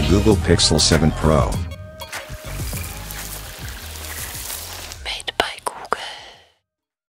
the Google Pixel 7 Pro.